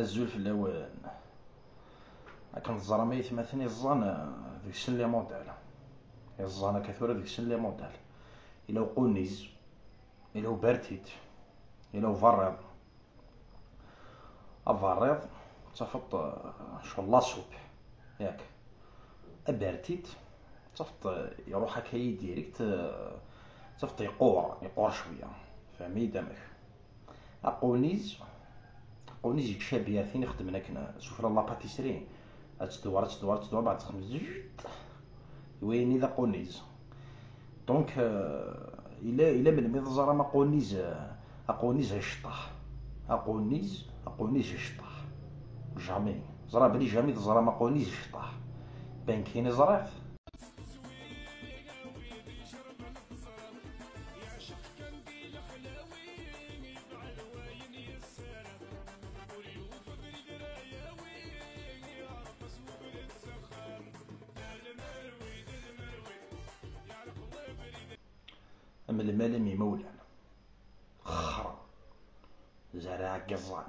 الزول في الاوان الزرا ما يتمثل الزان ذيك السن لي موديل الزانا كثورة ذيك السن لي موديل إلا قونيز إلا بارتيت إلا فريض أفريض تفط شغل لاصوب ياك. أبارتيت تفط يروح هكا ديريكت تفط يقور يقور شوية. فهمي دامك أقونيز قونيز يتشابه ثين يخدم هكنا شوف لا باتيسري تدور تدور تدور بعد زيت وين إذا قونيز دونك إلا إلا من ميض زرا ما قونيز أقونيز يشطح أقونيز أقونيز يشطح جامي. زرا بلي جامي زرا ما قونيز يشطح بان كاين زرعت أما المال مولانا خرا زرع قزان